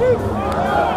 Brasil!